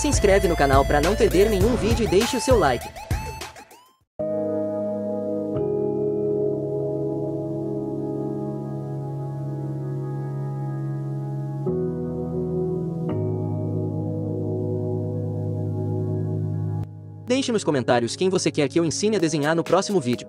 Se inscreve no canal para não perder nenhum vídeo e deixe o seu like. Deixe nos comentários quem você quer que eu ensine a desenhar no próximo vídeo.